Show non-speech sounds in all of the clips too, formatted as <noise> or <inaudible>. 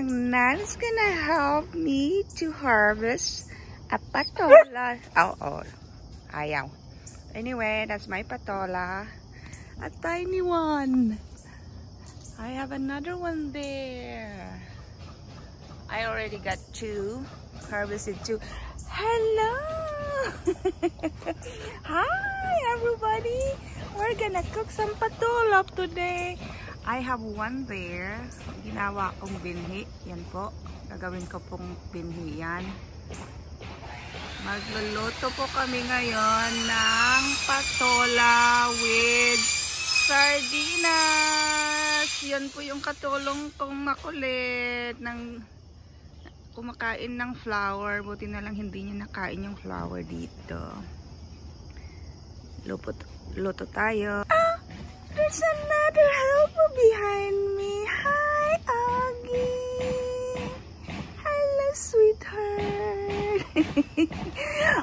who's gonna help me to harvest a patola? <laughs> Oh, oh. Ayaw. Anyway, that's my patola. A tiny one. I have another one there. I already got two. Harvested two. Hello! <laughs> Hi, everybody! We're gonna cook some patola today. I have one there. Ginawa kong binhi. Yan po. Gagawin ko pong binhi yan. Magluluto po kami ngayon ng patola with sardinas. Yan po yung katulong kong makulit ng kumakain ng flour. Buti na lang hindi niya nakain yung flour dito. Luto, luto tayo. Ah! There's another helper behind me. Hi, Aggie. Hello, sweetheart.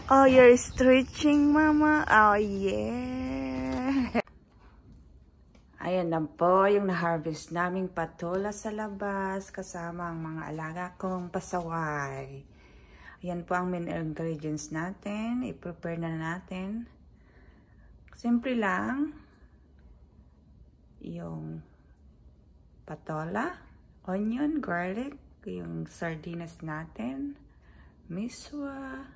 <laughs> oh, you're stretching, Mama. Oh, yeah. Ayan lang po yung na-harvest naming patola sa labas kasama ang mga alaga kong pasaway. Ayan po ang main ingredients natin. I-prepare na natin. Simple lang yung patola, onion, garlic, yung sardinas natin, miswa,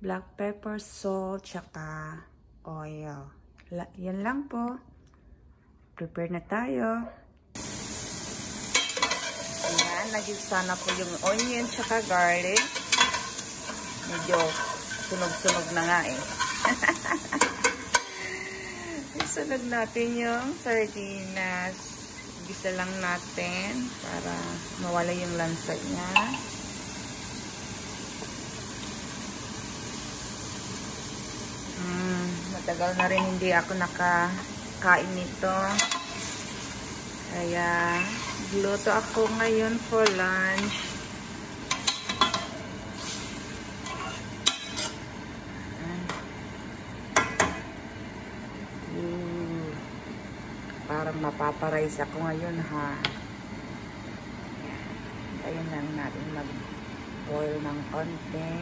black pepper, salt, tsaka oil. La yan lang po. Prepare na tayo. Ayan, nagisa na po yung onion tsaka garlic. Medyo sunog-sunog na nga eh. <laughs> Sunod natin yung sardinas. Gisa lang natin para mawala yung lansa niya. Mm, matagal na rin hindi ako nakakain nito. Kaya, gluto ako ngayon for lunch. Parang mapaparize ako ngayon ha. Ayan lang natin mag-boil ng konti.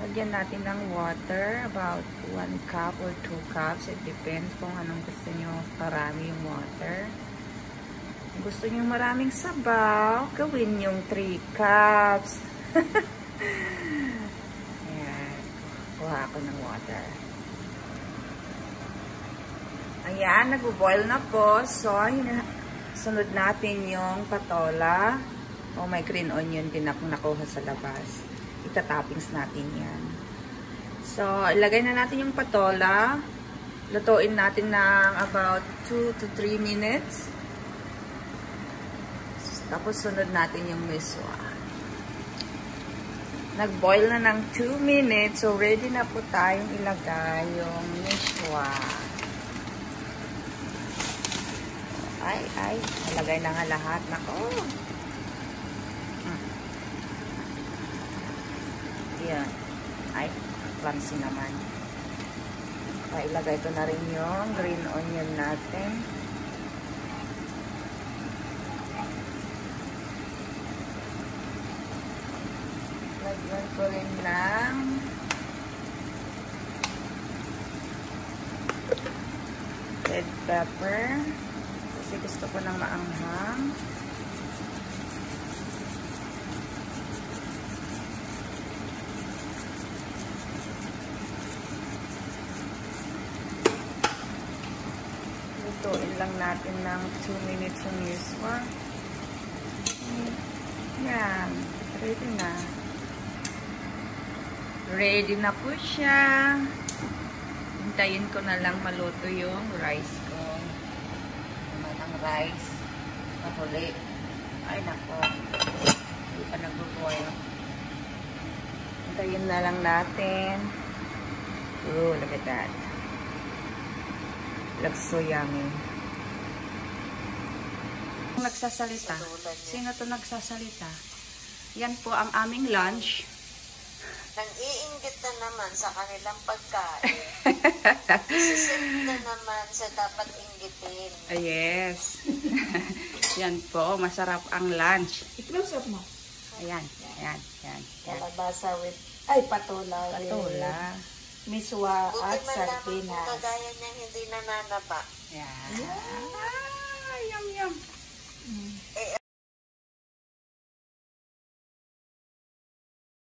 Lagyan natin ng water, about 1 cup or 2 cups. It depends kung anong gusto nyo karami yung water. Kung gusto nyo maraming sabaw, gawin yung 3 cups. <laughs> Ayan. Kuha ako ng water. Ayan, nag-boil na po. So, sunod natin yung patola. Oh, may green onion din akong nakuha sa labas. Itatoppings natin yan. So, ilagay na natin yung patola. Lutuin natin ng about 2 to 3 minutes. Tapos, sunod natin yung miswa. Nag-boil na ng 2 minutes. So, ready na po tayong ilagay yung miswa. Ay, ay. Nalagay na nga lahat. Nako. Hmm. Yan. Ay, fancy naman. Ay, ilagay ko na rin yung green onion natin. Lagyan ko rin ng red pepper. Kasi gusto ko ng maanghang. Lutuin lang natin ng 2 minutes yung miswa. Yan. Ready na. Ready na po siya. Hintayin ko na lang maluto yung rice rice. Mahuli. Ay, nako. Hindi pa nag-boil. Antayin na lang natin. Ooh, look at that. Looks so yummy. Nagsasalita. Sino to nagsasalita? Yan po ang aming lunch. Nang-iingit na naman sa kanilang pagkain. <laughs> Isisip na naman sa dapat inggitin. Ah, yes. <laughs> Yan po, masarap ang lunch. I-close up mo. Ayan, ayan, ayan. ayan. Kalabasa with, ay patola. with Patola. Miswa Buti at man lamang kung sardinas. kagaya niyang hindi nananaba. Ayan. Ah, yum, yum.